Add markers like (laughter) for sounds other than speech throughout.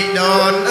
บิ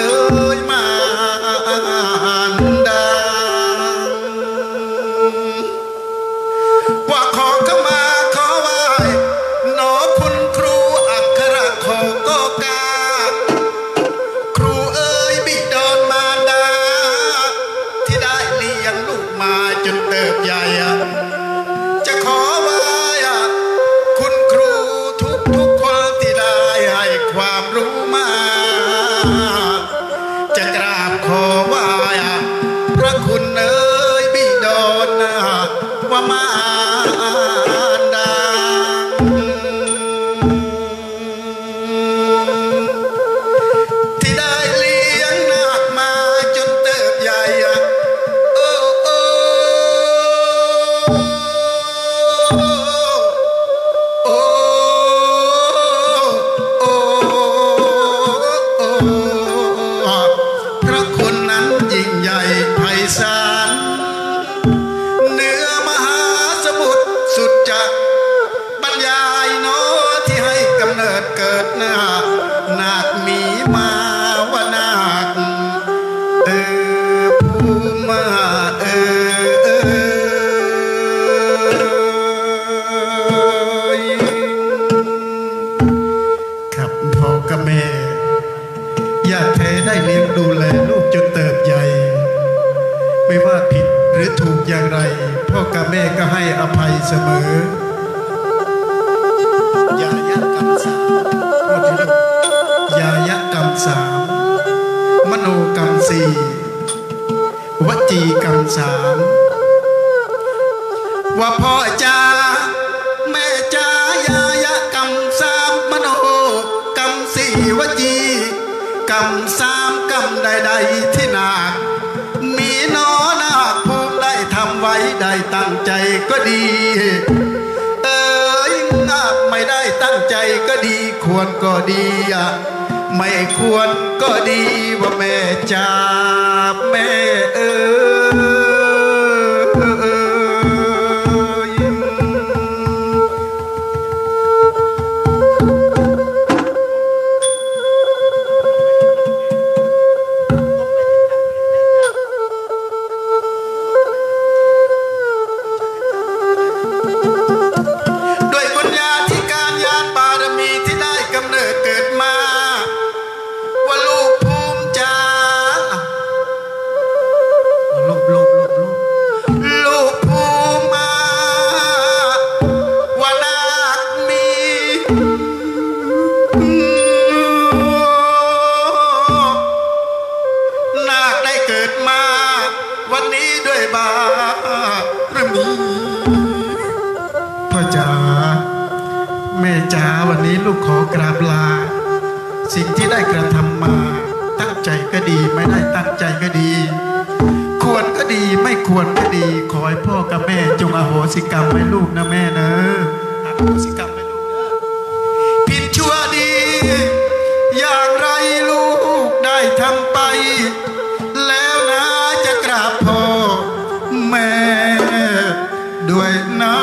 ด้วยน้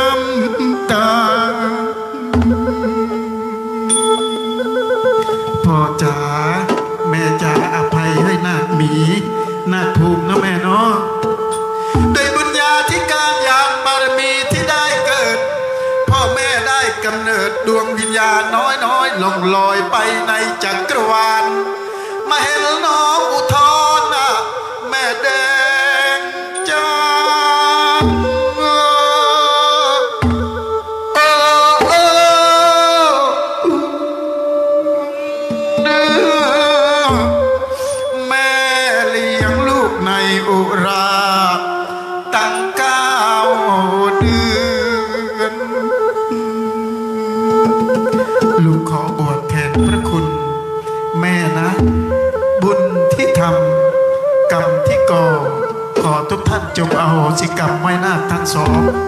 ำตา พ่อจ๋าแม่จ๋าอภัยให้หนาหมีหน้าภูมินะแม่เนาะด้วยบุญญาธิการยางบารมีที่ได้เกิด พ่อแม่ได้กำเนิดดวงวิญญาณน้อยๆลงลอยไปในจักรวาล that's all.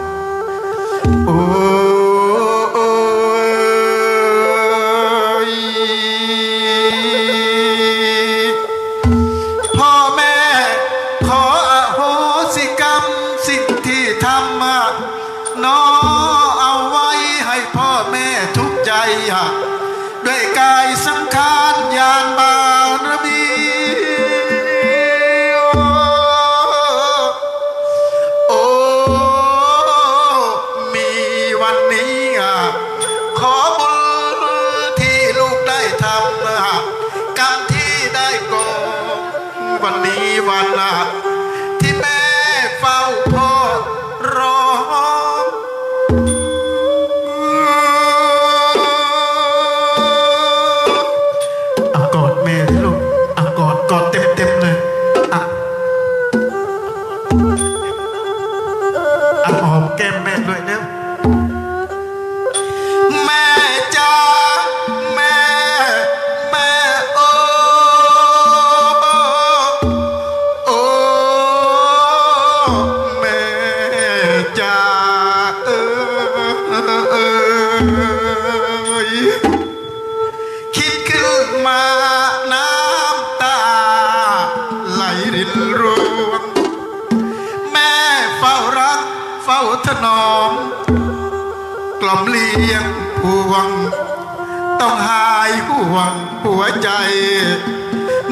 ใจ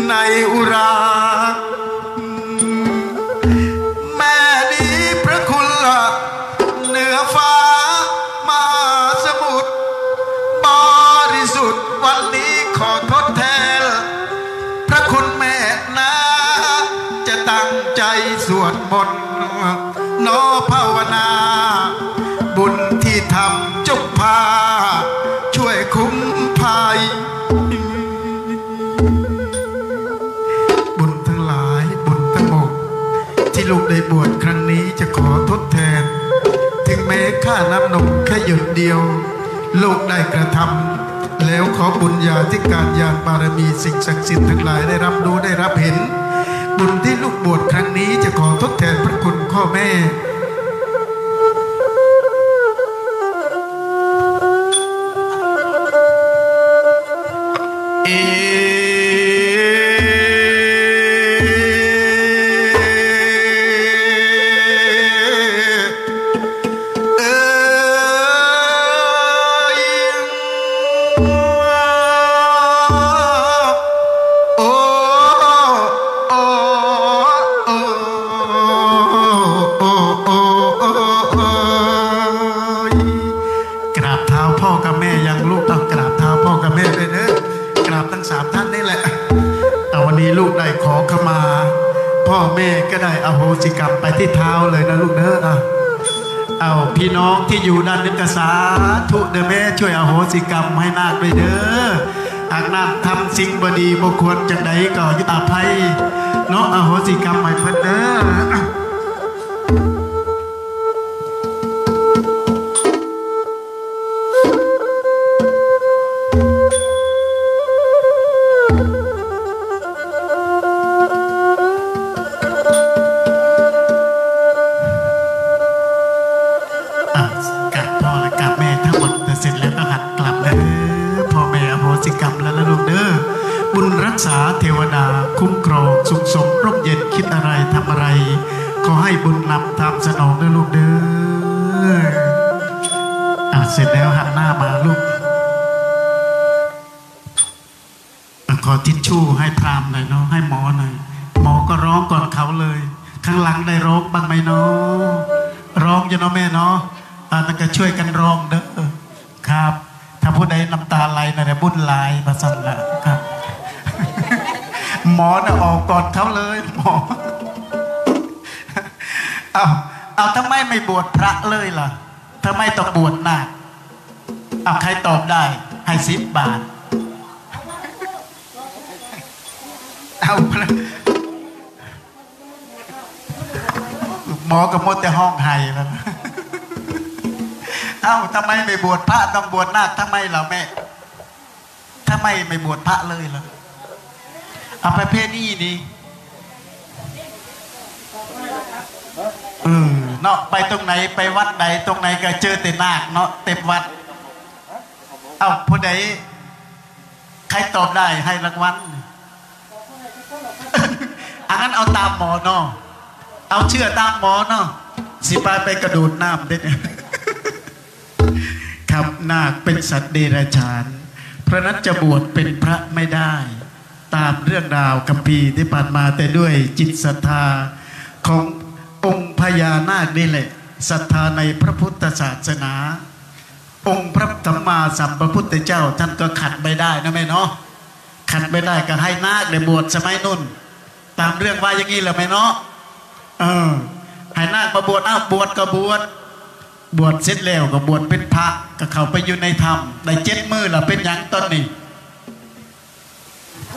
ในอุรา น้ำนมแค่หยดเดียว ลูกได้กระทำแล้วขอบุญญาธิการญาณบารมีสิ่งศักดิ์สิทธิ์ทั้งหลายได้รับรู้ได้รับเห็น บุญที่ลูกบวชครั้งนี้จะขอทดแทนพระคุณพ่อแม่ ที่เท้าเลยนะลูกเนอะอะเอาพี่น้องที่อยู่ด้านนึกสาทุเด้อแม่ช่วยอโหสิกรรมให้นาคไปเด้อหากนาคทำสิ่งบดีบุควรจังใดก็ยุตาภัยเนาะอโหสิกรรมให้เพิ่นเด้อ บวชนาคทำไมล่ะแม่ทำไมไม่บวชพระเลยล่ะเอาประเภทนี้นี่เออเนาะไปตรงไหนไปวัดใดตรงไหนก็เจอแต่นาคเนาะเต็มวัด เอ้าผู้ใดใครตอบได้ให้รางวัลอันนั้นเอาตามหมอเนาะเอาเชื่อตามหมอเนาะสิปาไปกระโดดน้ำเด็ด ครับนาคเป็นสัตว์เดรัจฉาน พระนั้นจะบวชเป็นพระไม่ได้ ตามเรื่องราวกัมพีที่ผ่านมาแต่ด้วยจิตศรัทธาขององค์พญานาคนี่แหละศรัทธาในพระพุทธศาสนา องค์พระสัมมาสัมพุทธเจ้า ท่านก็ขัดไม่ได้นะแม่เนาะขัดไม่ได้ก็ให้นาคได้บวชสมัยนุ่น ตามเรื่องว่าอย่างนี้แหละไหมเนาะเออให้นาคมาบวชอ้าวบวชก็บวช บวชเสร็จแล้วก็บวชเป็นพระก็เข้าไปอยู่ในธรรมได้เจ็ดมือละเป็นยังตอนนี้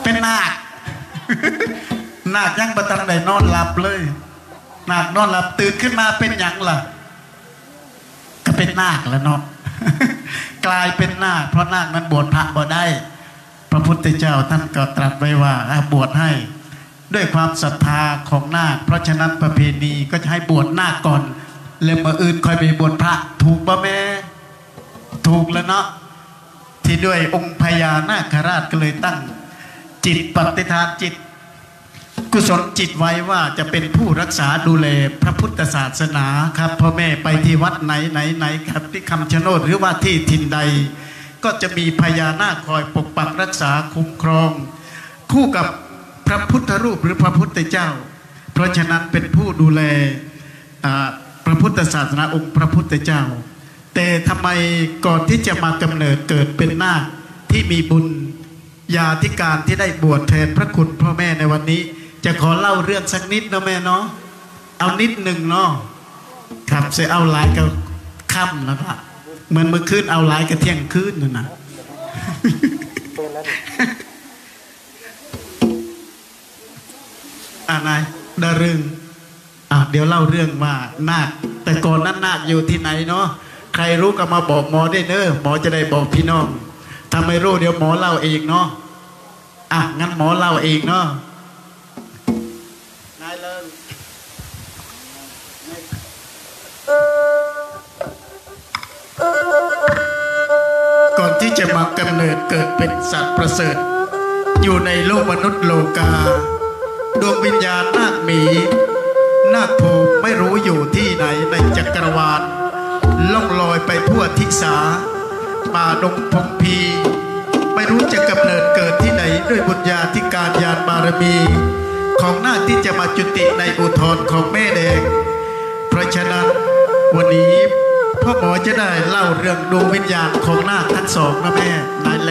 เป็นนาคนาคยังประทันได้นอนหลับเลยนาคนอนหลับตื่นขึ้นมาเป็นยังล่ะ ก็เป็นนาคแล้วเนาะกลายเป็นนาคเพราะนาคนั้นบวชพระบ่ได้ พระพุทธเจ้าท่านก็ตรัสไว้ว่าบวชให้ ด้วยความศรัทธาของนาค เพราะฉะนั้นประเพณีก็จะให้บวชนาคก่อน แล้วมาอื่นคอยไปบวชพระ ถูกปะแม่ถูกแล้วเนาะที่ด้วยองค์พญานาคราชก็เลยตั้ง จิตปฏิทานจิต กุศลจิตไว้ว่าจะเป็นผู้รักษาดูแลพระพุทธศาสนาครับพ่อแม่ไปที่วัดไหนไหนไหนครับที่คำชะโนดหรือว่าที่ทินใด ก็จะมีพญานาคคอยปกปักรักษาคุ้มครอง คู่กับพระพุทธรูปหรือพระพุทธเจ้า เพราะฉะนั้นเป็นผู้ดูแล พระพุทธศาสนาองค์พระพุทธเจ้า แต่ทำไมก่อนที่จะมากำเนิดเกิดเป็นนาคที่มีบุญญาธิการที่ได้บวชแทนพระคุณพ่อแม่ในวันนี้ จะขอเล่าเรื่องสักนิดนะแม่เนาะเอานิดหนึ่งเนาะครับเสียเอาหลายกับค่ำนะครับเหมือนเมื่อคืนเอาหลายกับเที่ยงคืนนั่นนะอ่านายดารึง อะเดี๋ยวเล่าเรื่องว่านาคแต่ก่อนนั้นนาคอยู่ที่ไหนเนาะใครรู้ก็มาบอกหมอได้เนอะหมอจะได้บอกพี่น้องถ้าไม่รู้เดี๋ยวหมอเล่าเองเนาะอะงั้นหมอเล่าเองเนาะนายเลิงก่อนที่จะมากำเนิดเกิดเป็นสัตว์ประเสริฐ อยู่ในโลกมนุษย์โลกา ดวงวิญญาณนาคหมี นาคภูมิไม่รู้อยู่ที่ไหนในจักรวาลล่องลอยไปทั่วทิศาป่าดงพงพีไม่รู้จะกำเนิดเกิดที่ไหนด้วยบุญญาธิการญาณบารมี ของหน้าที่จะมาจุติในอุทธรของแม่แดง เพราะฉะนั้นวันนี้พ่อหมอจะได้เล่าเรื่องดวงวิญญาณของหน้าทั้งสองนะแม่นายแล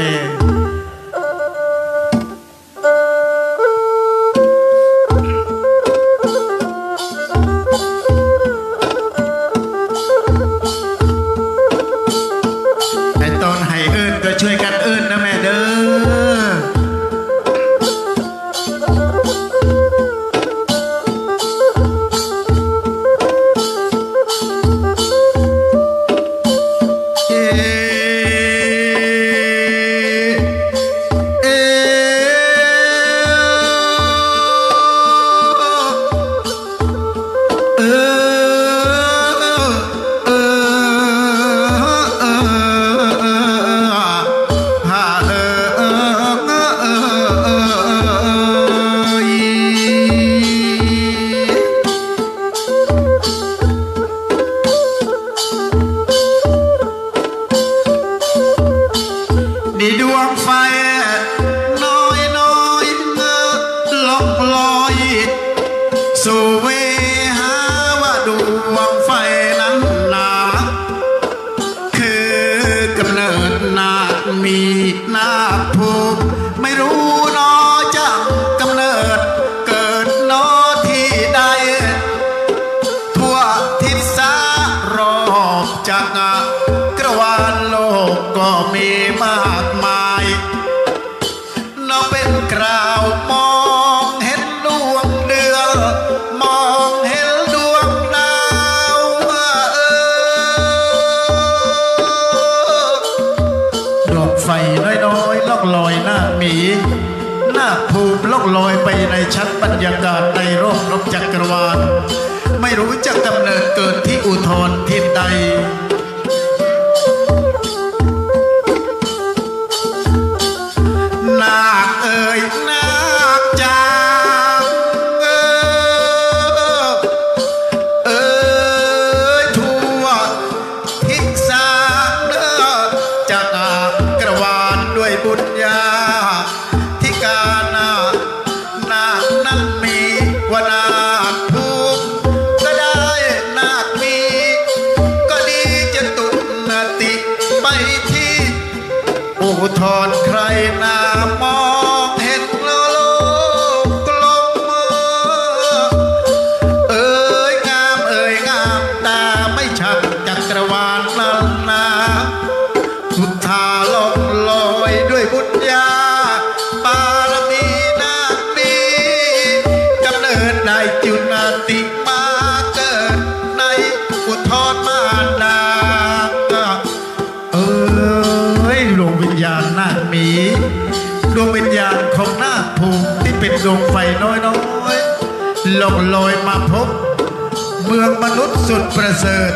สุดประเสริฐ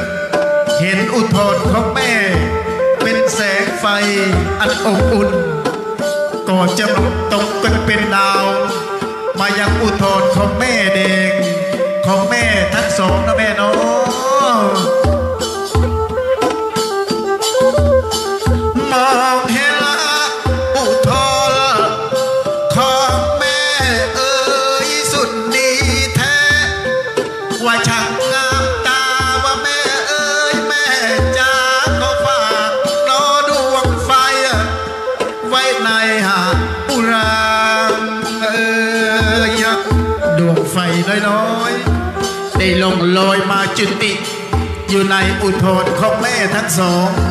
เห็นอุทธรของแม่ เป็นแสงไฟอันอบอุ่นก่อนจะตกกันเป็นดาว มายังอุทธรของแม่เด็กของแม่ทั้งสองนะแม่เนาะายอุทธรของแม่ทั้งสอง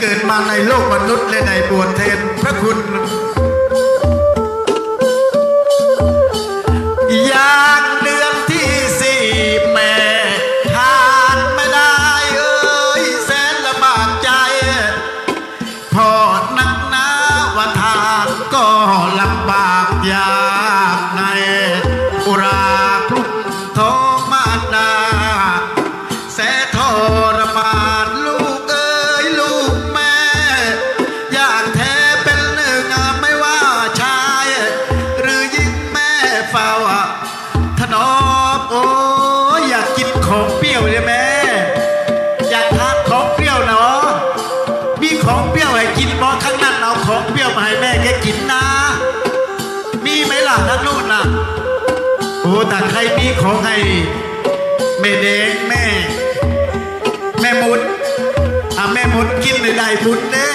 เกิดมาในโลกมนุษย์และในบวชเทนพระคุณ ಗುಡ್ಡೆ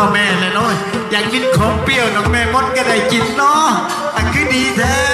พ่อแม่เลยน้อยอยากกินของเปรี้ยวน้องแม่มดก็ได้กินเนาะอันคือดีแท้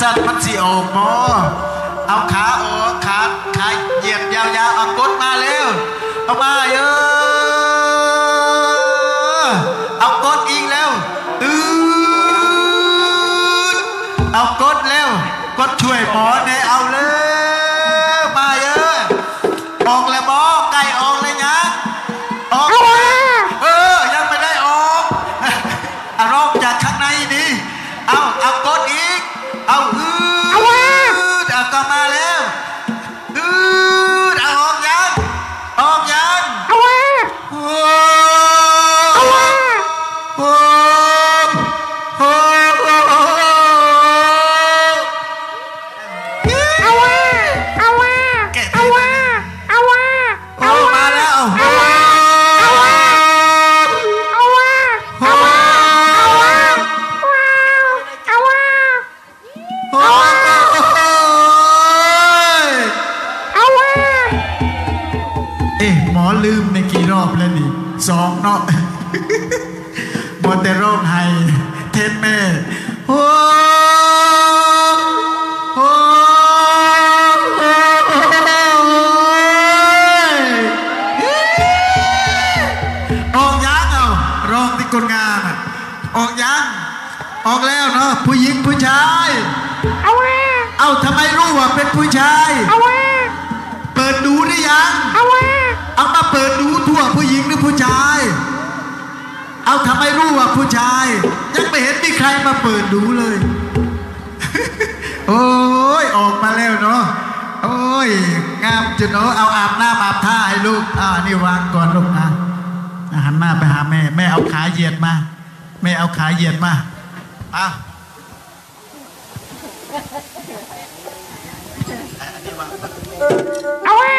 สัตว์มันสิออกมอเอาขาออกขาขาเหยียบยาวๆเอากดมาเร็วเอามาเยอะเอากดอีกแล้วตื้อเอากดเร็วกดช่วยหมอเน ยยังไม่เห็นมีใครมาเปิดดูเลย โอ้ยออกมาแล้วเนาะโอ้ยงามจุดเนาะเอาอาบน้ำอาบท่าให้ลูกอ่านี่วางก่อนลูกนะหันหน้าไปหาแม่ แม่เอาขาเหยียดมา แม่เอาขาเหยียดมาเอาเอาว่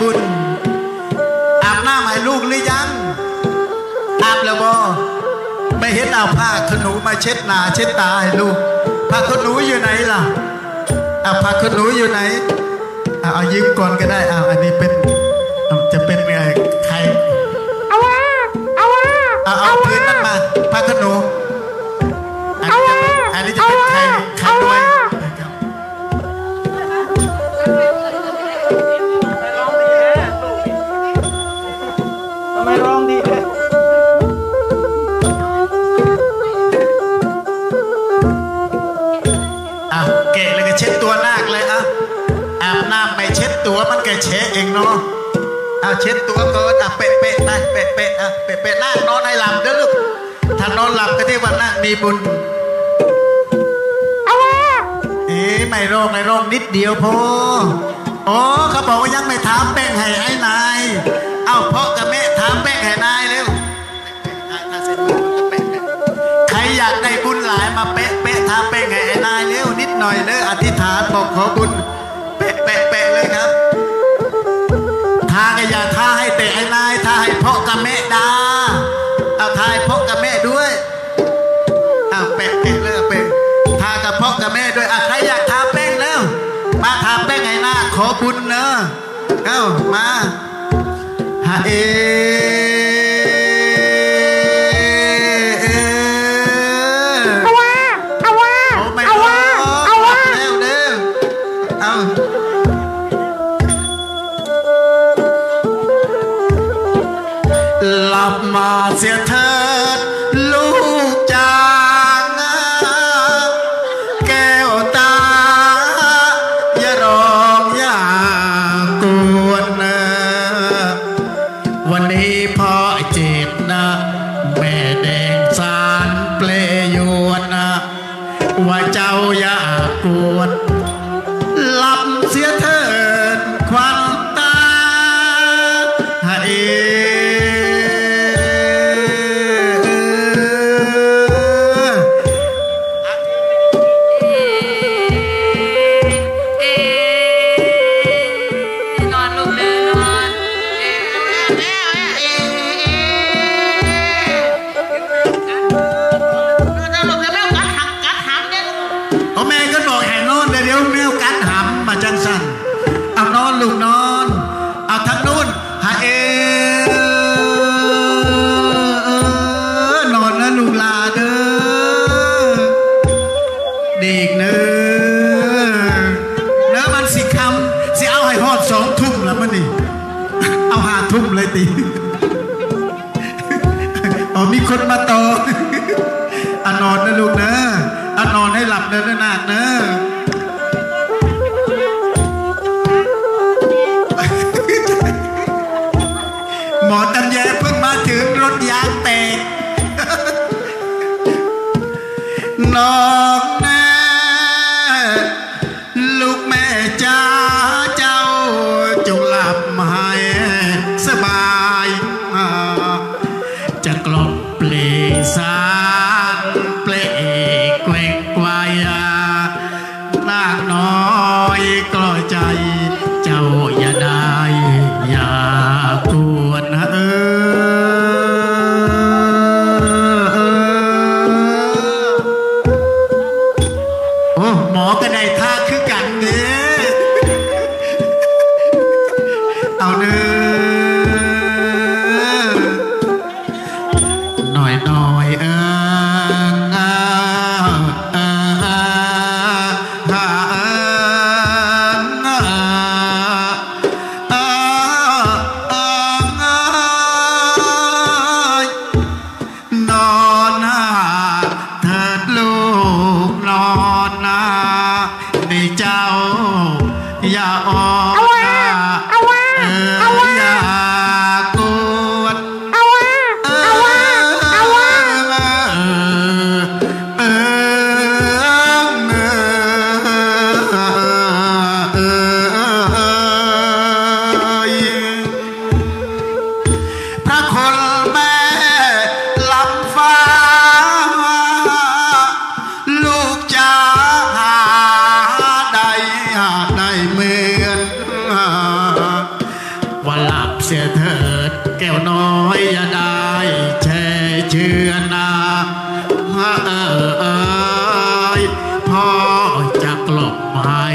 บุญ อาบน้ำให้ลูกหรือยัง อาบแล้วบ่ไม่เห็นเอาผ้าขนหนูมาเช็ดหน้าเช็ดตาให้ลูก ผ้าขนหนูอยู่ไหนล่ะเอาผ้าขนหนูอยู่ไหนเอาเอายืมก่อนก็ได้เอาอันนี้เป็นเอาจะเป็นไงใคร เอาว่าเอาว่าเอาเอาพื้นนั้นมาผ้าขนหนูะอะเปะเปะนาคนอนให้หลับเด้อลูกถ้านอนหลับก็ที่ว่านาคมีบุญเอาว่าเอ๊ะไม่ร้องไม่ร้องนิดเดียวพอโอ้เขาบอกว่ายังไม่ถามแป้งให้ไอ้นายเอ้าพ่อกับแม่ถามแป้งให้นายเร็วใครอยากได้บุญหลายมาเป๊ะเป๊ะถามแป้งให้ไอ้นายเร็วนิดหน่อยเด้ออธิษฐานบอกขอบุญ มาฮะเอเอ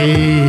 ใ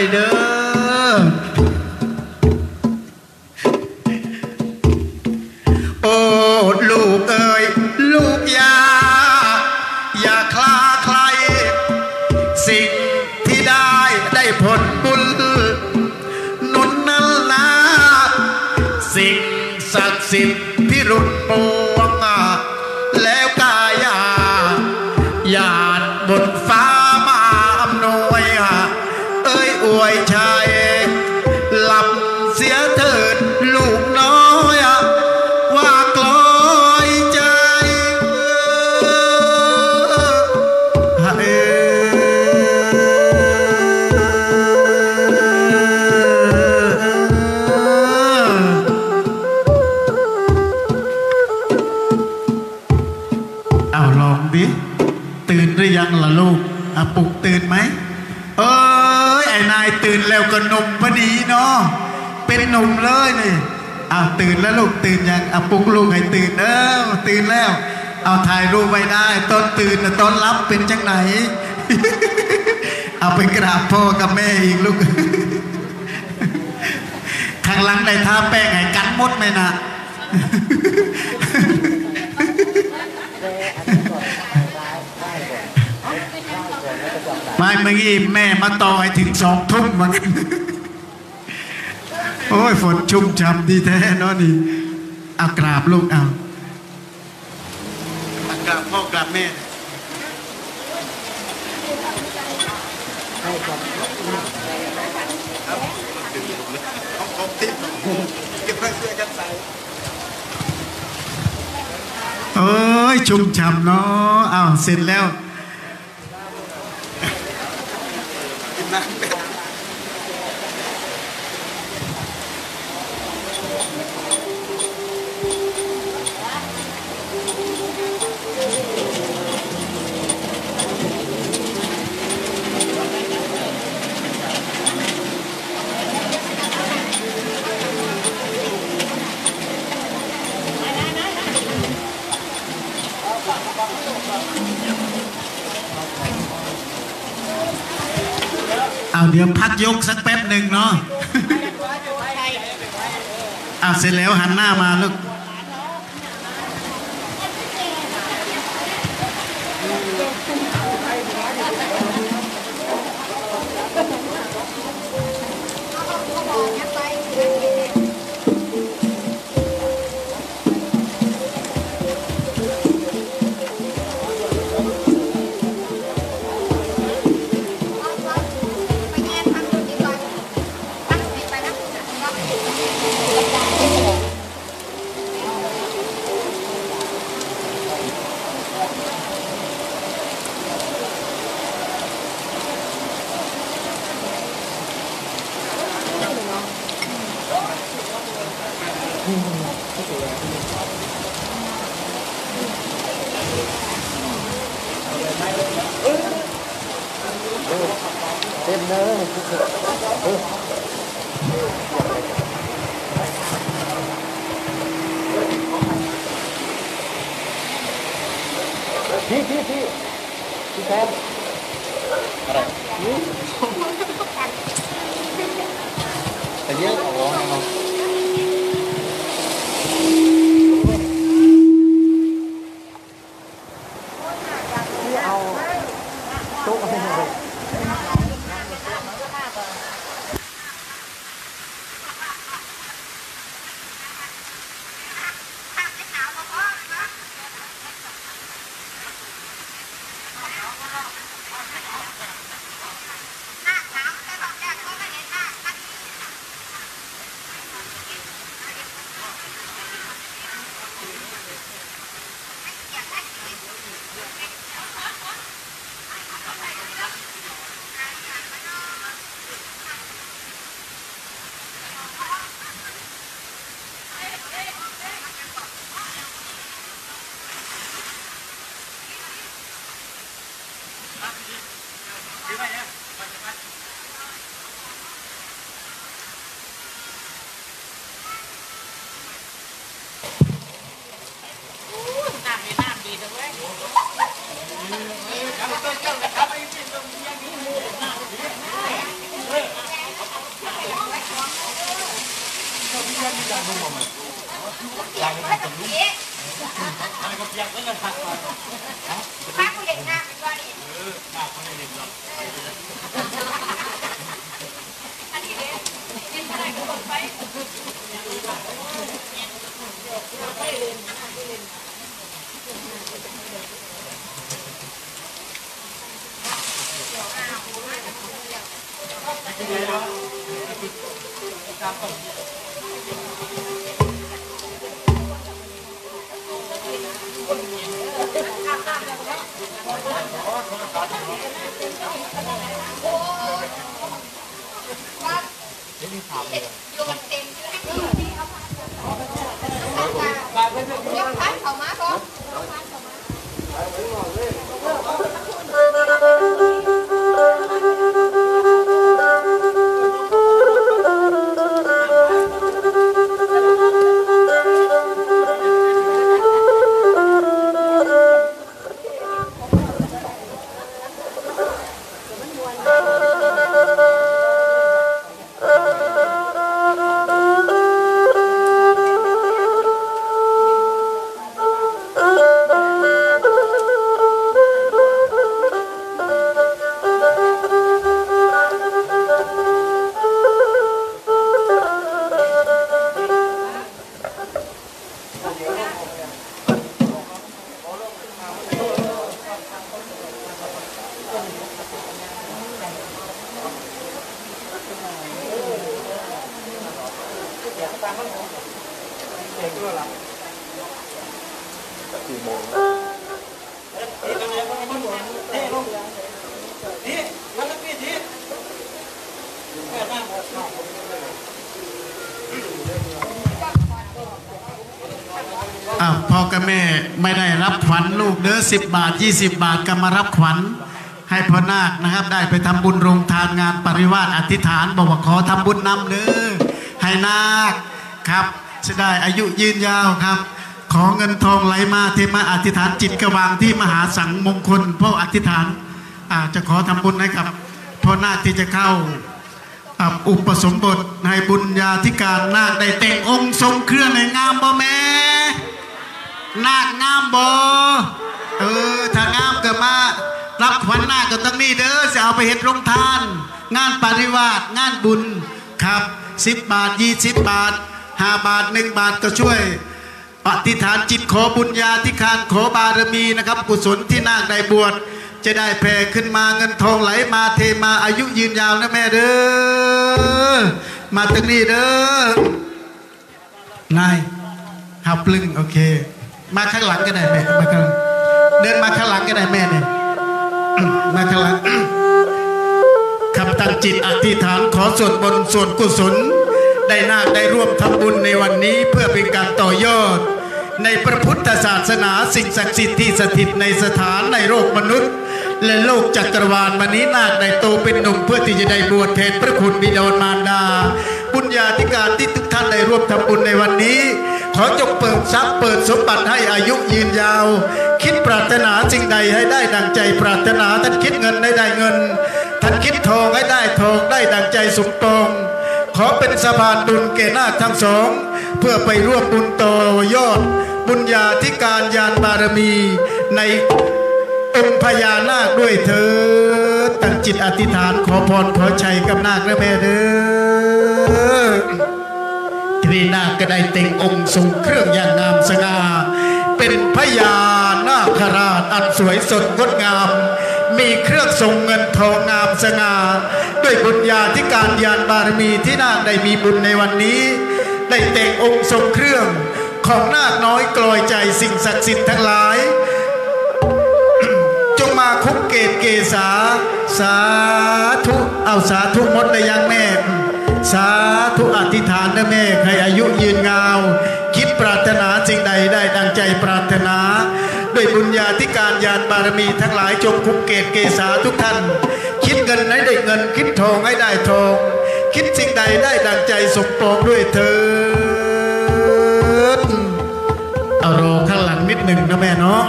อยเด้อโอดลูกเอ้ยลูกยา อย่าคลาใคร สิ่งที่ได้ได้ผลบุญนุนนั้นนะสิ่งศักดิ์สิทธิ์พิรุณโม แล้วลูกตื่นยังอะปลุกลูกให้ตื่นเออตื่นแล้ว เอาถ่ายรูปไว้ได้ตอนตื่นตอนรับเป็นจังไหน เอาไปกราบพ่อกับแม่อีกลูกข้างหลังได้ทาแป้งให้กันหมดไหมนะไม่เมื่อกี้แม่มาต่อให้ถึงสองทุ่มมัน โอ้ยฝนชุ่มฉ่ำดีแท้เนาะนี่เอากราบลูกเอาเอากราบพ่อกราบแม่โอ้ยชุ่มฉ่ำเนาะอ้าวเสร็จแล้ว ดี๋ยวพักยกสักแป๊บหนึ่งเนาะเอาเสร็จแล้วหันหน้ามาลูก เเด้อสิบบาทยี่สิบบาทก็มารับขวัญ ให้พ่อนาคนะครับ ได้ไปทำบุญโรงทานงานปริวาสอธิษฐาน บอกว่าขอทำบุญนำเด้อให้นาคครับจะได้อายุยืนยาวครับ ขอเงินทองไหลมาเทมาอธิษฐานจิตกระวางที่มหาสังมงคลพ่ออธิษฐานอาจะขอทำบุญให้กับพ่อนาคที่จะเข้าอุปสมบทในบุญญาธิการนาคได้แต่งองค์ทรงเครื่องในงามบ่แม่นาคงามบ่ เออถ้างามเก็มา รับขวัญนาคก็ต้องนี่เด้อจะเอาไปเฮ็ดโรงทาน งานปริวาสงานบุญครับสิบบาทยี่สิบบาทห้าบาทหนึ่งบาทก็ช่วยปฏิฐานจิตขอบุญญาธิการขอบารมีนะครับ กุศลที่นาคได้บวชจะได้แผ่ขึ้นมาเงินทองไหลมาเทมาอายุยืนยาวนะแม่เด้อมาตรงนี้เด้อนายหับปลึงโอเค มาข้างหลังก็ได้แม่มาข้างหลัง เดินมาข้างหลังก็ได้แม่เนี่ยมมาข้างหลังขับตั้งจิตอธิษฐานขอส่วนบนส่วนกุศล ได้นาคได้ร่วมทำบุญในวันนี้เพื่อเป็นการต่อยอด ในพระพุทธศาสนาสิ่งศักดิ์สิทธิ์ที่สถิตในสถานในโลกมนุษย์ และโลกจักรวาลวันนี้นาคได้โตเป็นหนุ่มเพื่อที่จะได้บวชแทนพระคุณบิดามารดา บุญญาธิการที่ทุกท่านได้ร่วมทำบุญในวันนี้ ขอจงเปิดทรัพย์เปิดสมบัติให้อายุยืนยาว คิดปรารถนาสิ่งใดให้ได้ดังใจปรารถนาท่านคิดเงินได้ได้เงิน ท่านคิดทองให้ได้ทองได้ดังใจสมปองขอเป็นสะพานบุญแก่นาทั้งสอง เพื่อไปร่วมบุญต่อยอด บุญญาธิการยานบารมีใน องค์พญานาคด้วยเถิดตั้งจิตอธิษฐานขอพรขอชัยกับนาคและแม่เด้อทรีนาคก็ได้เต่งองค์ทรงเครื่องอย่างงามสง่าเป็นพญานาคราชอันสวยสดงดงาม มีเครื่องทรงเงินทองงามสง่าด้วยบุญญาธิการยานบารมีที่นาคได้มีบุญในวันนี้ ได้แต่งองค์ทรงเครื่องของนาคน้อยกลอยใจสิ่งศักดิ์สิทธิ์ทั้งหลาย มาคุกเกตเกษาสาธุเอาสาธุมดเลยยังแม่สาธุอธิษฐานนะแม่ใครอายุยืนงาว คิดปรารถนาสิ่งใดได้ดังใจปรารถนาด้วยบุญญาธิการยานบารมีทั้งหลายจงคุกเกตเกษาทุกท่าน คิดเงินให้ได้เงิน คิดทองให้ได้ทอง คิดสิ่งใดได้ดังใจสมปองด้วยเถิดเอารอข้างหลังนิดหนึ่งนะแม่เนาะ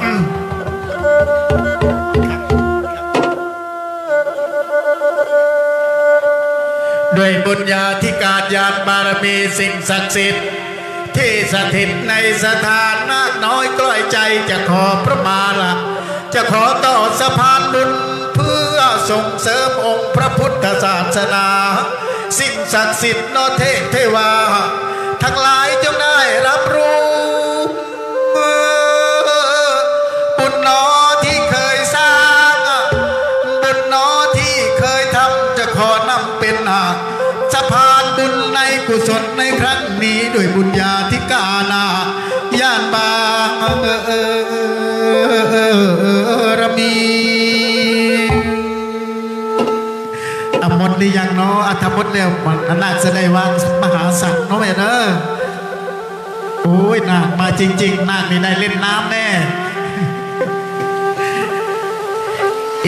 ด้วยบุญญาธิการญาณบารมีสิ่งศักดิ์สิทธิ์ที่สถิตในสถานนาคน้อยกล้อยใจจะขอพระมาละจะขอต่อสะพานบุญเพื่อส่งเสริมองค์พระพุทธศาสนา สิ่งศักดิ์สิทธิ์นอเทพเทวา ทั้งหลายจงได้รับ บุญญาธิกานาย่านบางเอรมีอะหมดหรือยังเนาะอะถ้ามดแล้วมันน่าจะได้วางมหาสัตว์เนาะแม่เด้อโอ้ยนาคมาจริง ๆนาคนี่ได้เล่นน้ำแน่เอ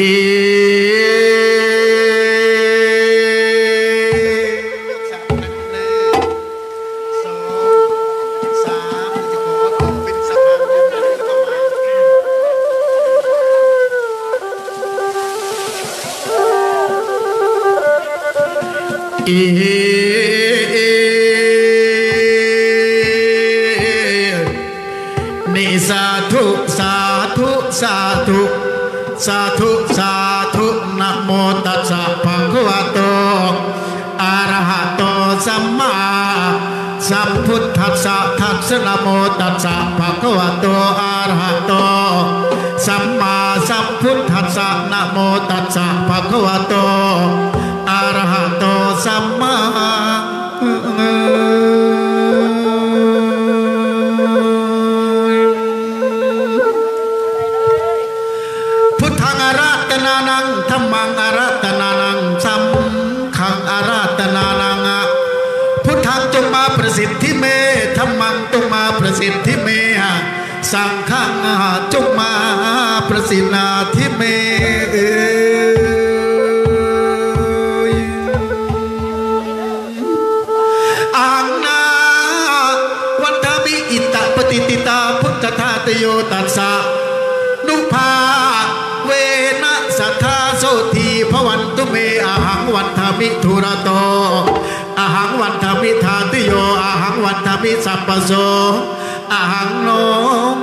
นี่สาธุสาธุสาธุสาธุสาธุนะโมตัสสะภะคะวะโตอะระหะโตสัมมาสัมพุทธัสสะทัสสะนะโมตัสสะภะคะวะโตอะระหะโตสัมมาสัมพุทธัสสะนะโมตัสสะภะคะวะโต มิทุระโตอาหังวันทามิทาติโยอาหังวันทามิสัพพโสอาหังโน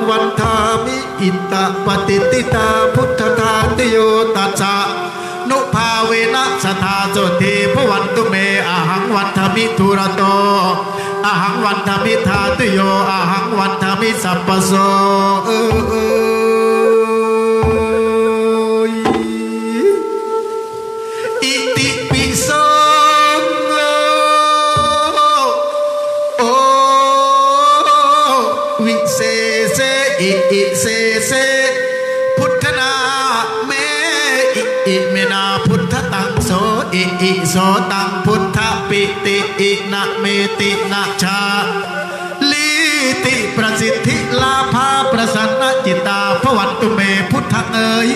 วันทามิอิตตปฏิติตาพุทธทาติโยตัสสะนุภาเวนะสทธาโสทีพวันตุเมอาหังวันทามิทุระโตอาหังวันทามิทาติโยอาหังวันทามิสัพพโสเออ อิโสตังพุทธปิติอินะเมตินะชาลีติประสิทธิลาภาประสันนจิตตาพวันตุเมพุทธเอ๋ย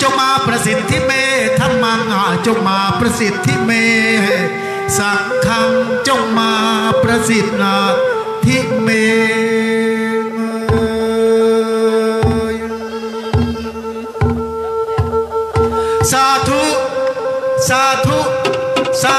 จงมาประสิทธิเมธรรมังหาจงมาประสิทธิเม สังฆังจงมาประสิทธิเม สา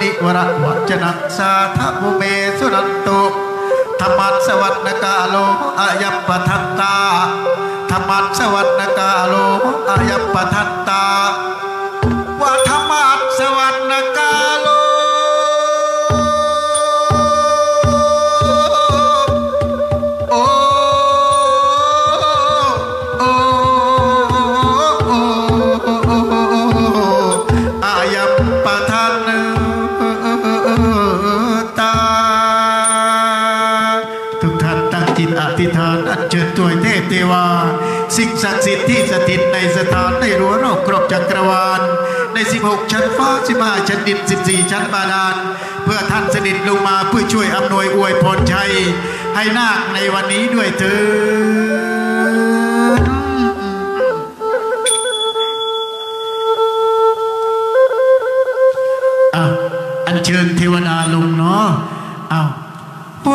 ติวรวัจนังสาธมุเมสุนันตุธรรมัสวัสดกาโลอายัปทันตาธรรมัสวัสดกาโลอายัปทันตาว่าธรรมัสสวรรณกา ศักดิ์สิทธิ์ที่สถิตในสถานในรั้วรอบครอบจักรวาล ใน 16 ชั้นฟ้า15ชั้นดิน 14 ชั้นบาดาล เพื่อท่านสด็จลงมาเพื่อช่วยอำนวยอวยพรชัย ให้นาคในวันนี้ด้วยเถิดอะอันญเชิญเทวดาลงเนาะเอาโ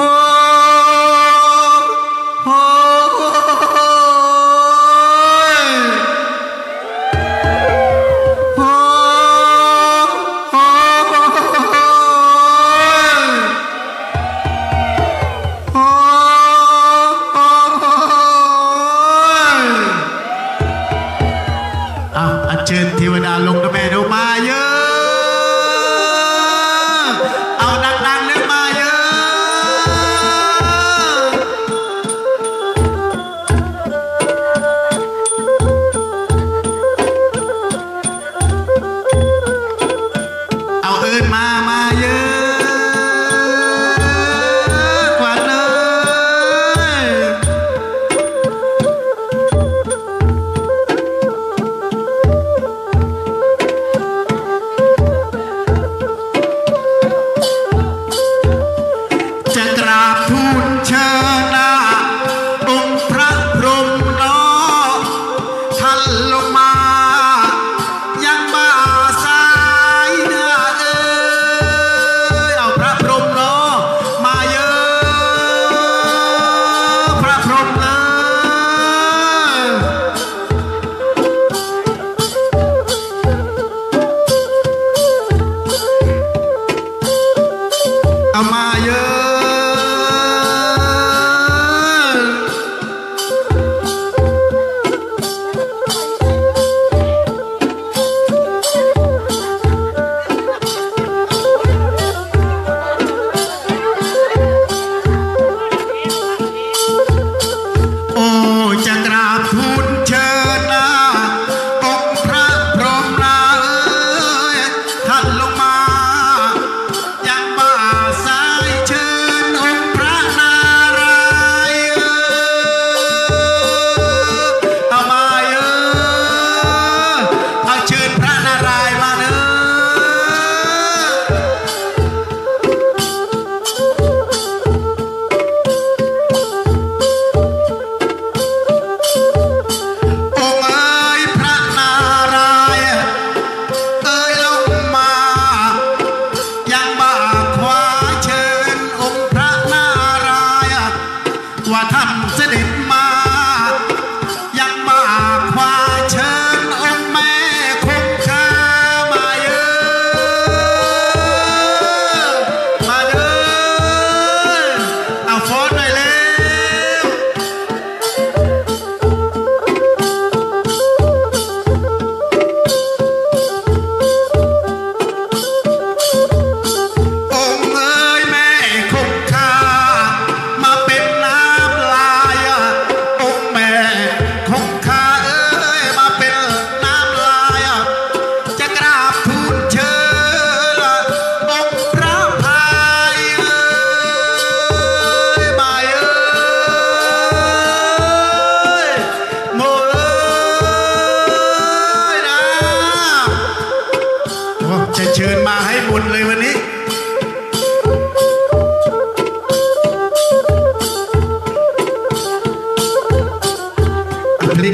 พลิ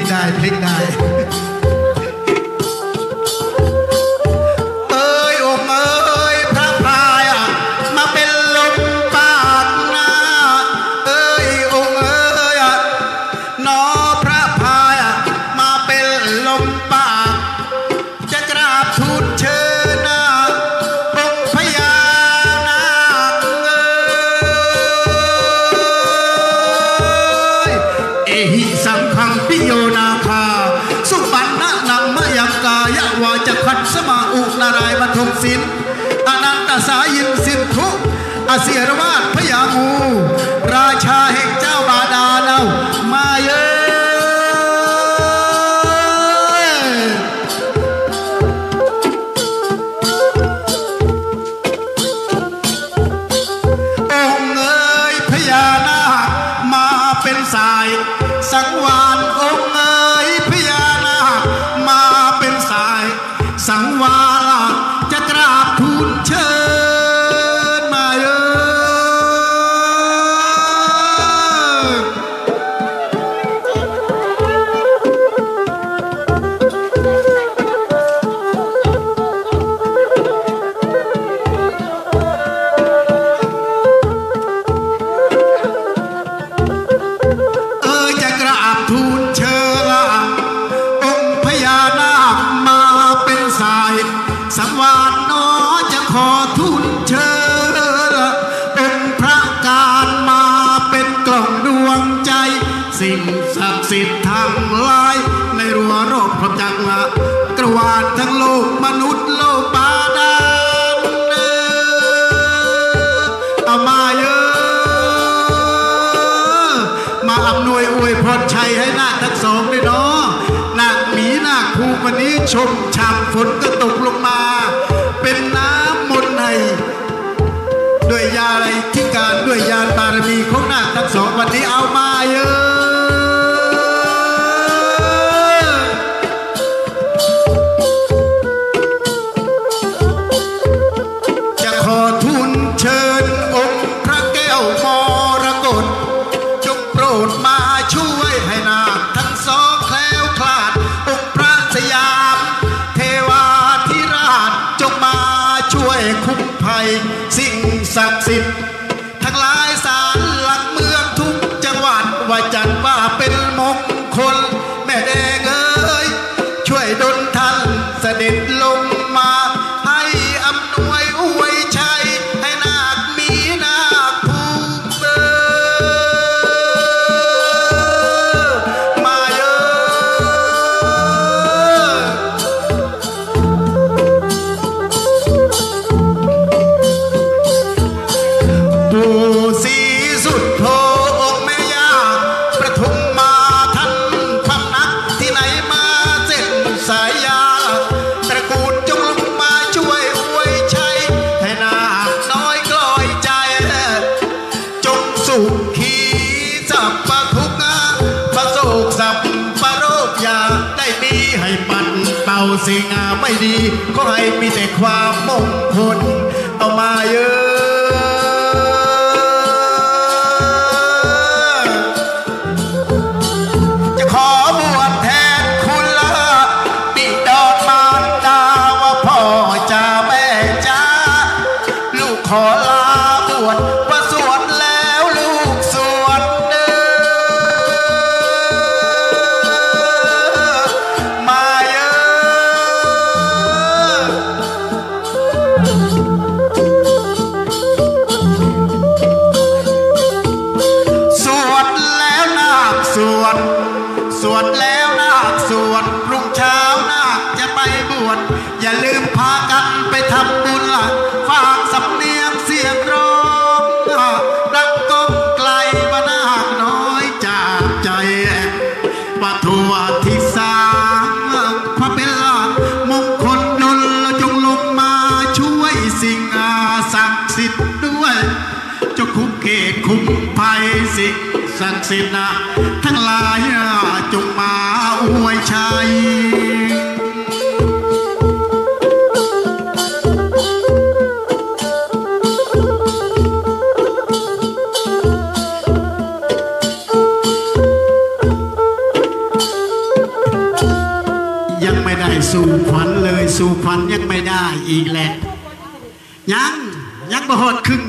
กไ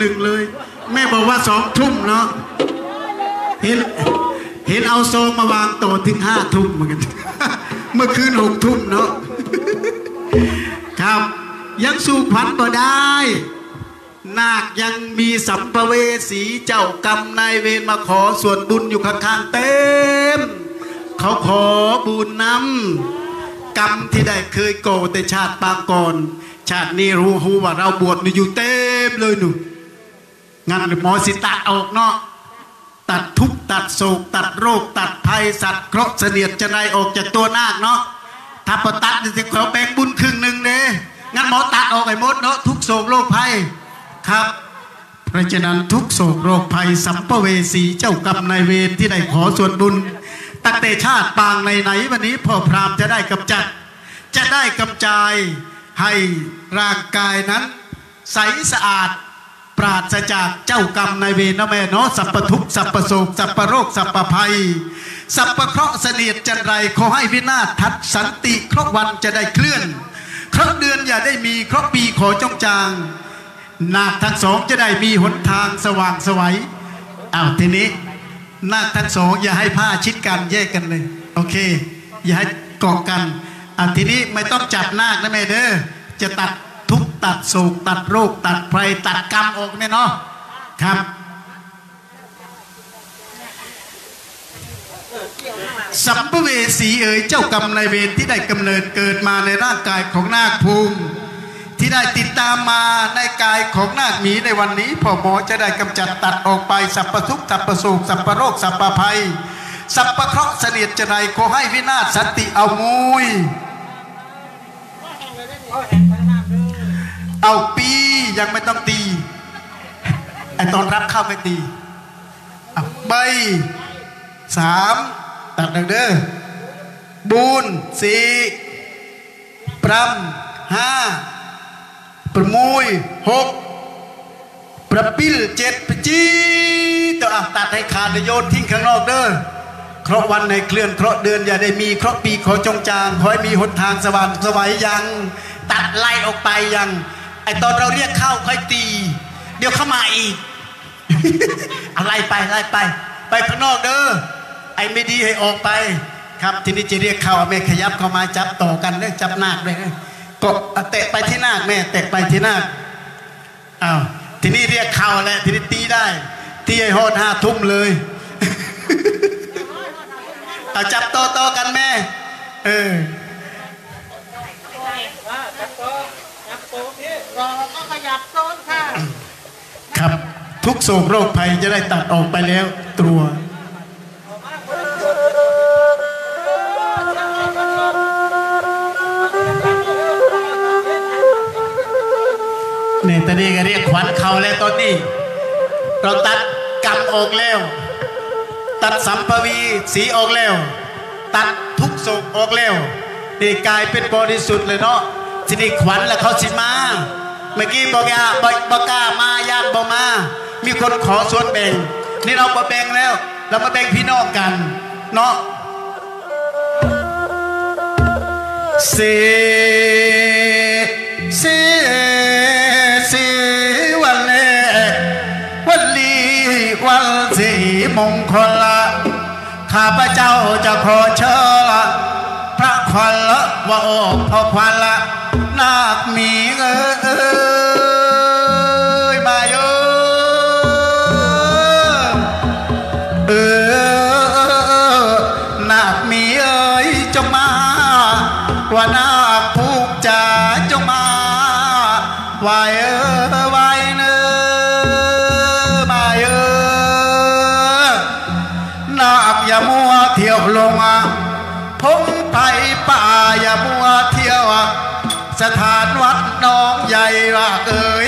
ดครึ่งเลย แม่บอกว่าสองทุ่มเนาะเห็นเห็นเอาโซงมาวางโตถึงห้าทุ่มเหมือนกัน เมื่อคืนหกทุ่มเนาะครับ ยังสู่ขวัญบ่ได้ นาคยังมีสัมภเวสีเจ้ากรรมนายเวรมาขอส่วนบุญอยู่ข้างๆเต็ม เขาขอบุญนำกรรมที่ได้เคยโกแต่ชาติปางก่อน ชาตินี้รู้หูว่าเราบวชอยู่เต็มเลยหนู งั้นหมอสิตัดออกเนาะตัดทุกตัดโศกตัดโรค ตัดภัยสัตว์เคราะห์เสนียดจะได้ออกจากตัวนาคเนาะถ้าปตัดนี่สิเขาแบ่งบุญครึ่งหนึ่งเด้งั้นหมอตัดออกไอ้มดเนาะทุกโศกโรคภัยครับเพราะฉะนั้นทุกโศกโรคภัยสัมภเวสีเจ้ากรรมนายเวรที่ได้ขอส่วนบุญตั้งแต่ชาติปางในไหนวันนี้พ่อพรามจะได้กำจัด จะได้กำจายให้ร่างกายนั้น ใสสะอาด ปราศจากเจ้ากรรมนายเวรนะแม่เนาะสัพพทุกสัพพโศกสัพพโรคสัพพภัย สัพพเคราะห์เสนียดจันไรขอให้วินาศทัดสันติคราะห์วันจะได้เคลื่อนคราะห์เดือนอย่าได้มีคราะห์ปีขอจงจางนาคทั้งสองจะได้มีหนทางสว่างสวัยอ้าวทีนี้นาคทั้งสองอย่าให้ผ้าชิดกันแยกกันเลย โอเค อย่าให้เกาะกันอะทีนี้ไม่ต้องจับนาคนะแม่เด้อจะตัด ทุกตัดโศกตัดโรค ตัดภัยตัดกรรมออกเนี่ยเนาะครับสัมภเวสีเอ๋ยเจ้ากรรมนายเวรที่ได้กำเนิดเกิดมาในร่างกายของนาคภูมิ ที่ได้ติดตามมาในกายของนาคหมีในวันนี้พ่อหมอจะได้กำจัดตัดออกไปสัพพทุกสัพพโศกสัพพโรคสัพพภัย สัพพเคราะห์เสนียดจะไรขอให้วินาศสติเอามุย เอาปียังไม่ต้องตีไอตอนรับเข้าไม่ตีเอาใบสามตัดเด้อบูนสี่ปรำห้าประมุยหกประปิลเจ็ดปจีตัวอะตัดให้ขาดโยนทิ้งข้างนอกเด้อเคราะวันในเคลื่อนเคราะเดือนอย่าได้มีเคราะปีขอจงจางขอให้มีหนทางสว่างสวัยยัง ตัดไล่ออกไปยัง ไอตอนเราเรียกเข้าค่อยตี เดี๋ยวเข้ามาอีกอาไล่ไปอะไล่ไป ไปข้างนอกเด้อไอ้ไม่ดีให้ออกไป ครับทีนี้จะเรียกเข้าแม่ขยับเข้ามาจับต่อกันเลยจับนาคเลยก็เตะไปที่นาคแม่เตะไปที่นาคอ้าวทีนี้เรียกเข้าแล้วทีนี้ตีได้ตีให้โหดห้าทุ่มเลยเอาจับต่อต่อกันแม่ เออ รอก็ขยับโซนค่ะ ครับทุกโศกโรคภัยจะได้ตัดออกไปแล้วตรัวเนี่ยตอนนี้ก็เรียกขวัญเขาแล้วตอนนี้ เราตัดกรรมออกแล้ว ตัดสัมภวีสีออกแล้ว ตัดทุกโศกออกแล้วนี่กลายเป็นบริสุทธิ์เลยเนาะ ทีนี้ขวัญแล้วเขาสิมา เมื่อกี้บอกยาบอกกล้ามาย่านบอกมา มีคนขอส่วนแบ่ง นี่เรามาแบ่งแล้ว เรามาแบ่งพี่น้องกันเนาะเสเสเสวันเลวันลีวันสีมงคลละข้าพเจ้าจะขอเชิญพระควันละว่าโอ้พระควันละ นาคมีเออ สถานวัดน้องใหญ่ว่าเอ๋ย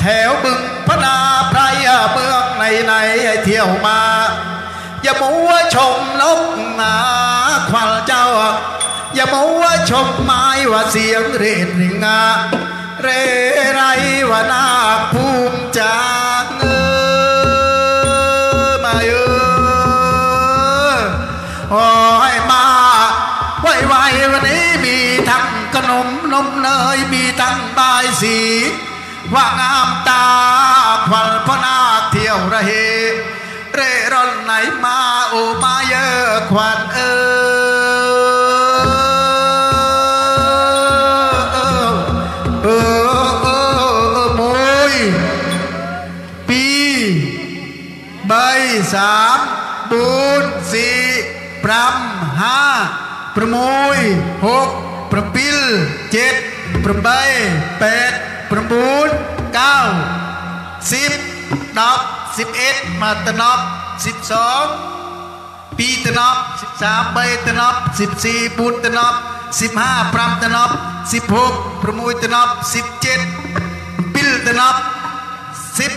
แถวบึงพระนาไพรเมืองไหนไหนเที่ยวมา อย่ามัวชมนกนาคว al เจ้า อย่ามัวชมไม้ว่าเสียงเรนริงาเรไรว่านาภูมิจ เนยมีทั้งบายสีว่างามตาควันพนาเที่ยวระเหเร่ร่อนไหนมาโอมาเยอะควันเออเออเออเออมยปีใบสามบูนสี่ปรำห้าประมุยหกประปิลเจ็ด 8 7 9 10 10 11មកតណប់12 2តណប់13 3តណប់14 4តណប់15 5តណប់16 6តណប់17 7តណប់18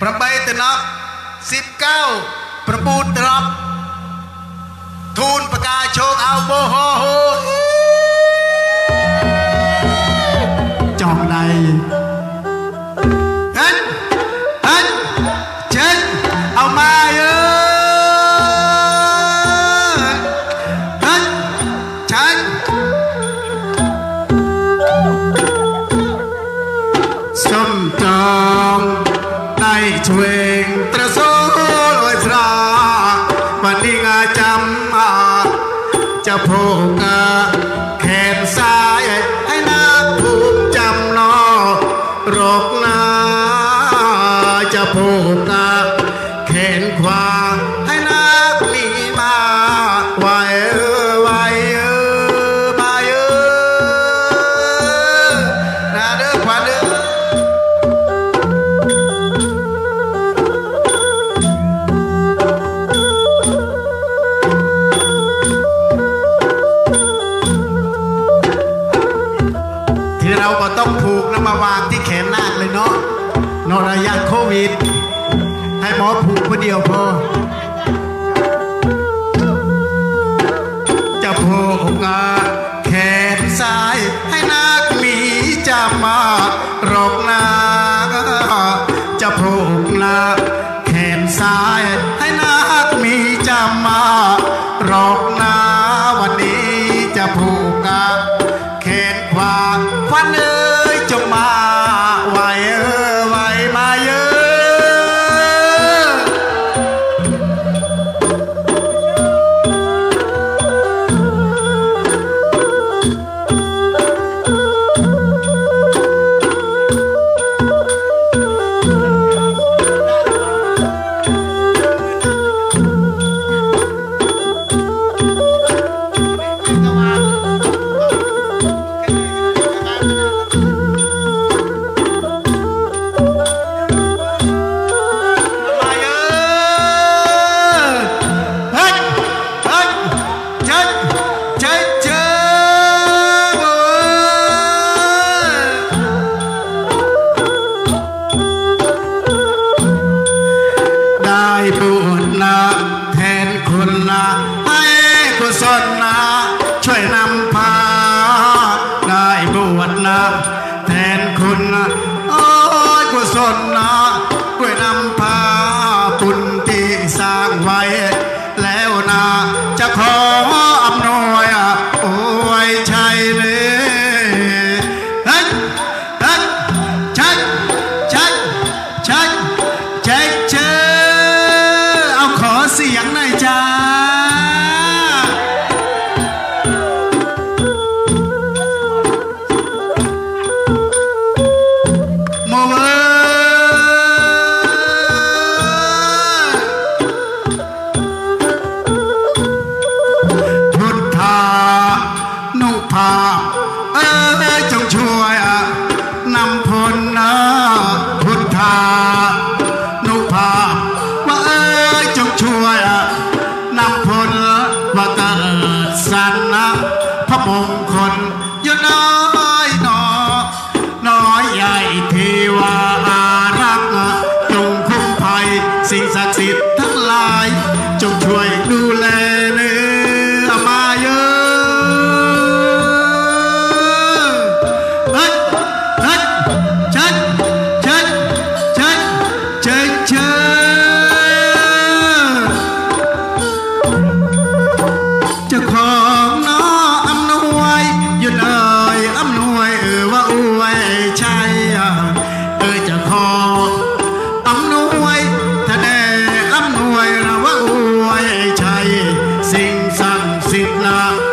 8តណប់19 9តណប់ទូនបកាឈោកអោបោហោហូ จะ না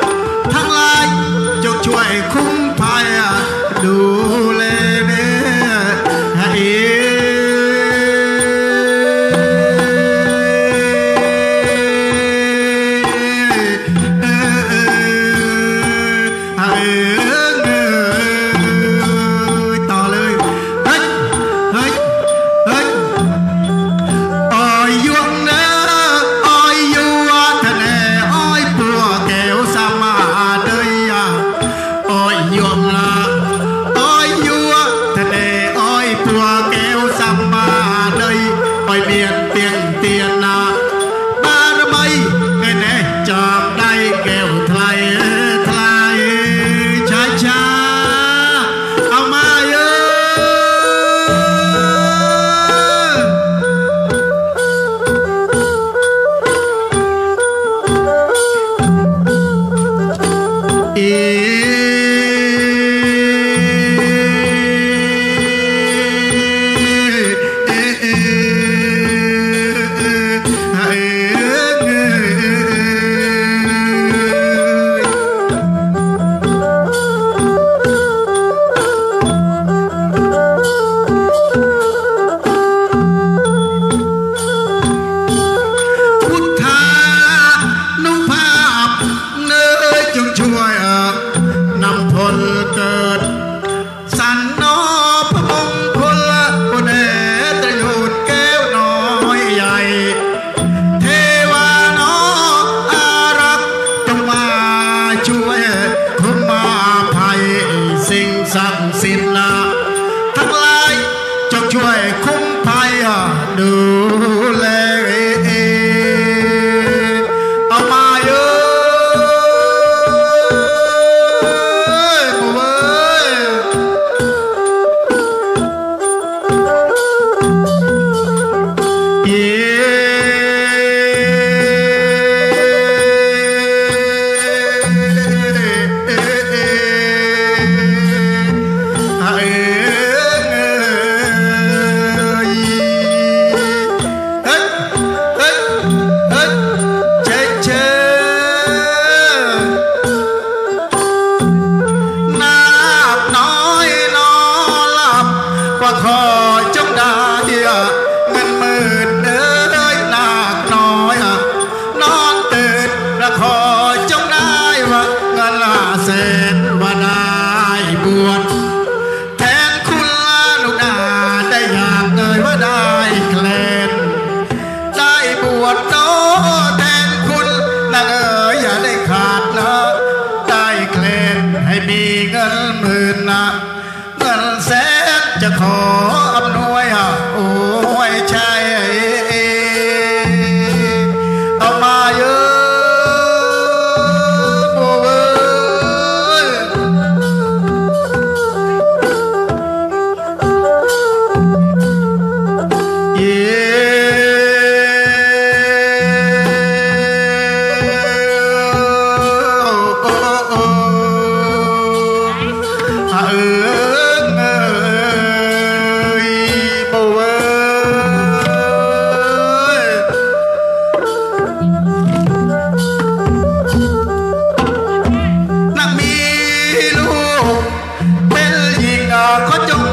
หญิ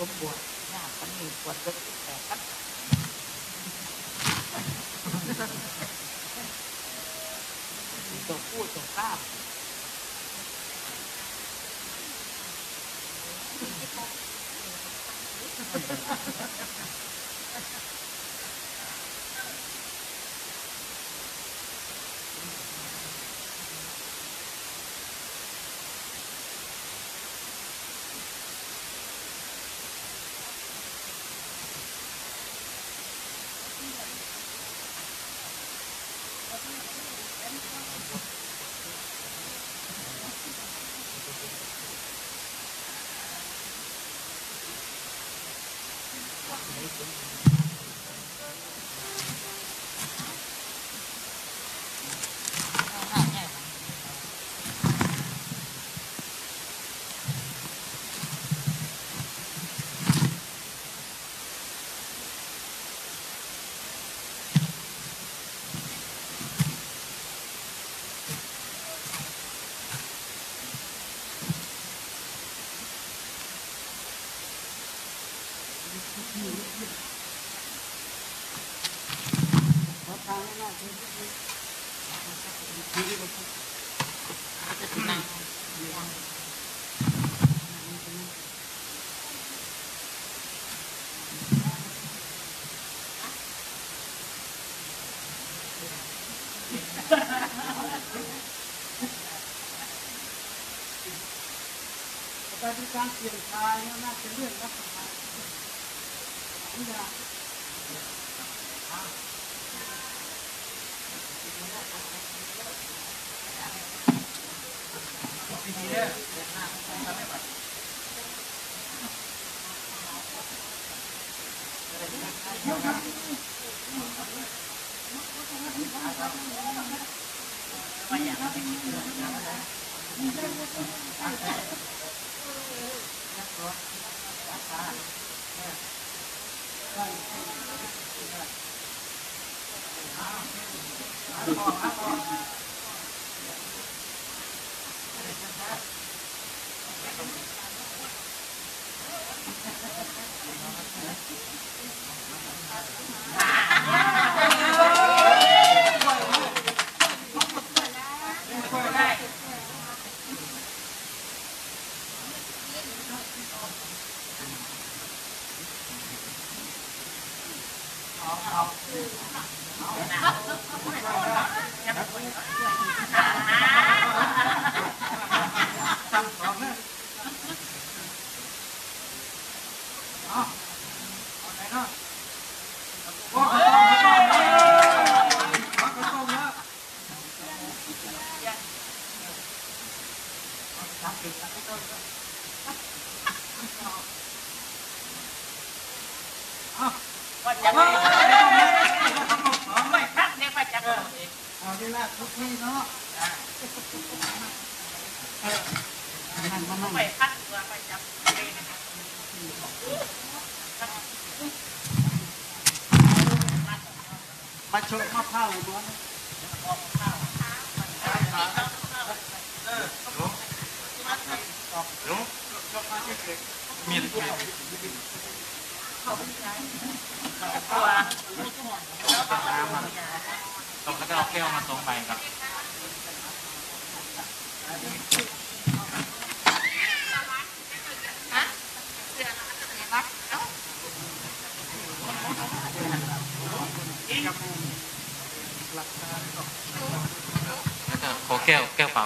ปวดปวดหน้ามันมีปวดก็แตกกันตัวพูดตัวกล้า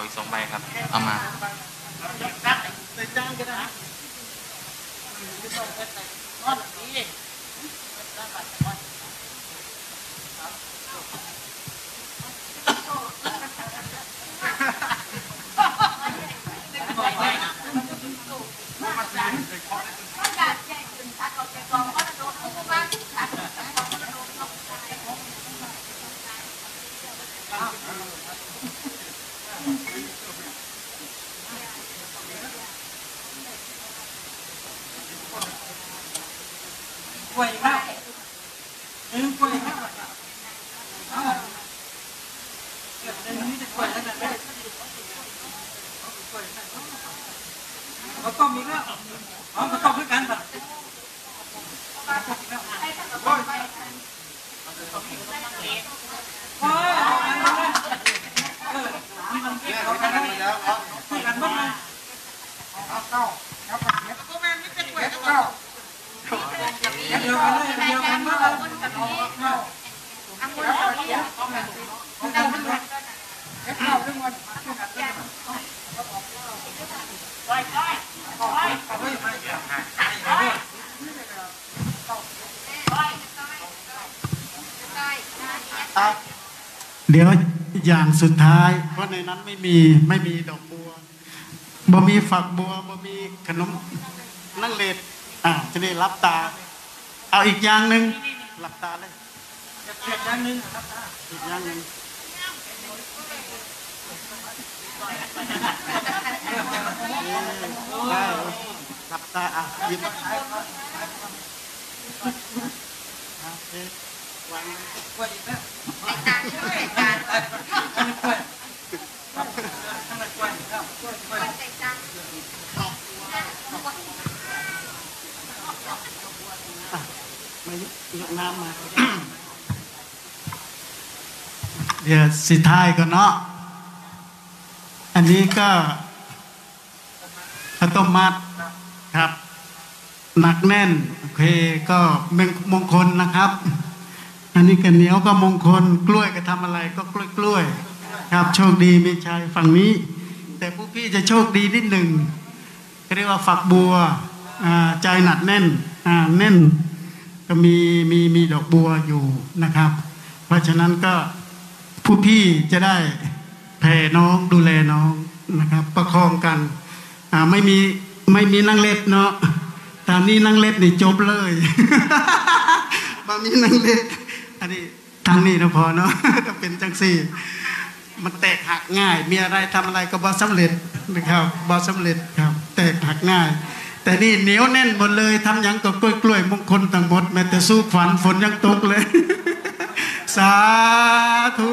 อีกสองใบครับ เอามา ใส่จานก็ได้ ก้อนนี้ กล้วยครับเออกล้วยครับอ้าวเกิดเรื่องนี้จะกล้วยแล้วนะไม่เขาต้มอีกแล้วอ๋อเขาต้มด้วยกันป่ะโอ้ยเอากันเลยเออนี่มันเกี่ยวกันเลยคุยกันบ้างไหม เดียวกันเลยเดียวกันมากเดี๋ยวอย่างสุดท้าย เพราะในนั้นไม่มีไม่มีดอกบัวบ่มีฝักบัวบ่มีขนมนั่งเลด อ่ได้รับตา เอาอีกอย่างหนึ่งหลับตาเลยเก็บอย่างหนึ่งครับตาอีกอย่างหนึ่งได้หลับตาอะยิบโอเควางกล้วยอีกแล้วกล้วยครับข้างในกล้วยครับกล้วยกล้วย ไม่ยก น้ำมาเดี๋ยวสิท้ายก็เนาะ อันนี้ก็ข้าวต้มมัดครับ หนักแน่น โอเคก็เป็นมงคลนะครับ อันนี้กันเหนียวก็มงคล กล้วยก็ทำอะไรก็กล้วยกล้วยๆครับโชคดีมีชัยฝั่งนี้ แต่ผู้พี่จะโชคดีนิดหนึ่งเรียกว่าฝักบัวใจหนัดแน่นแน่น ก็มีมีมีดอกบัวอยู่นะครับ เพราะฉะนั้นก็ผู้พี่จะได้แผ่น้องดูแลน้องนะครับ ประคองกันไม่มีไม่มีนั่งเล็ดเนาะตามนี้นั่งเล็ดนี่จบเลยบามีนั่งเล็ดอันนี้ทางนี้นะพอเนาะก็เป็นจังสี่มันแตกหักง่าย มีอะไรทำอะไรก็บอสำเร็จนะครับบอสำเร็จครับ แตกหักง่าย แต่นี่เหนียวแน่นหมดเลยทำยังก็กล้วยกล้วยมงคลต่างหมดแม้แต่สู้ฝันฝนยังตกเลย สาธุ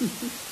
Mm-hmm. (laughs)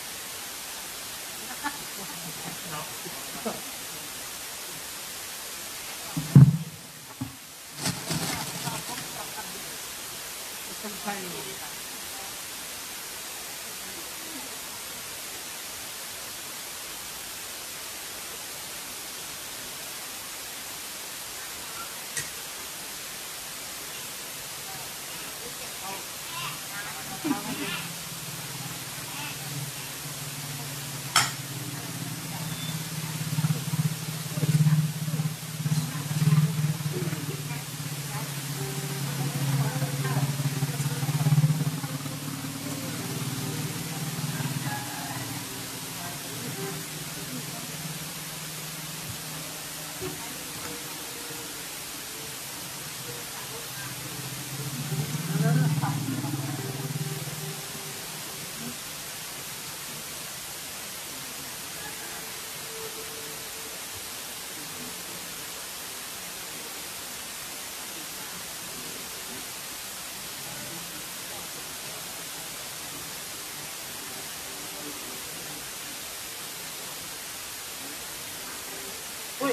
Ui.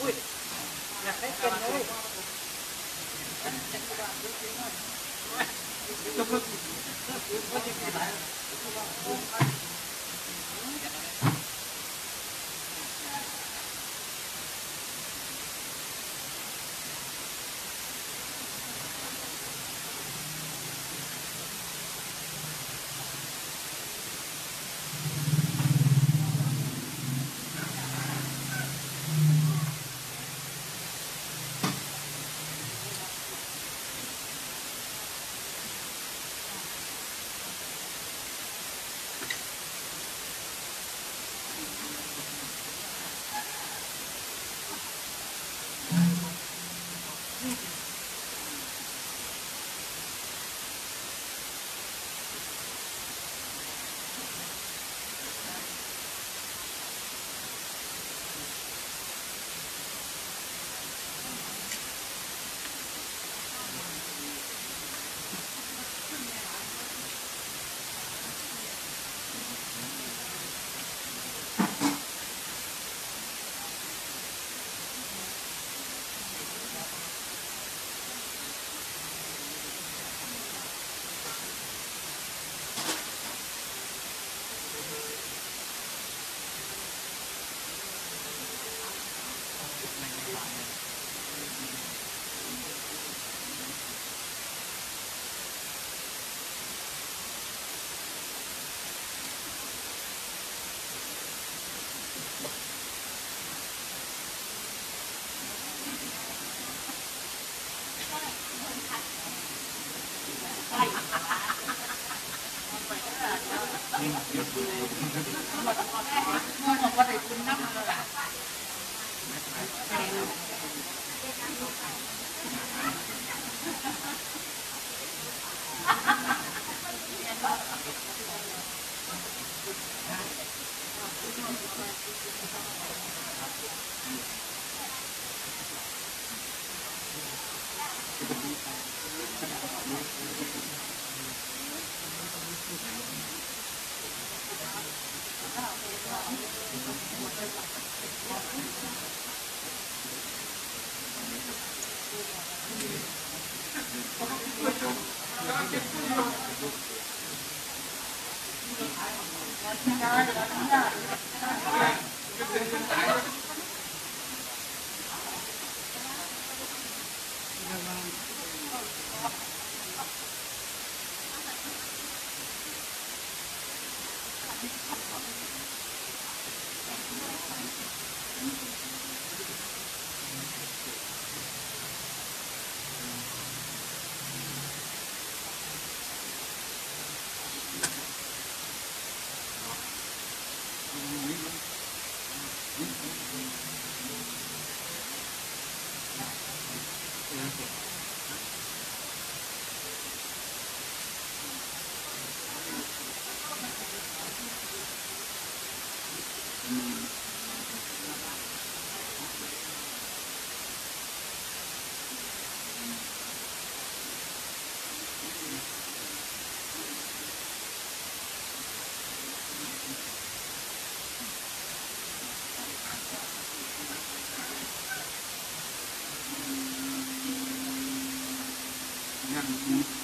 Ui. Dạ, Nhặt hết chân đấy. Chúc mừng. อ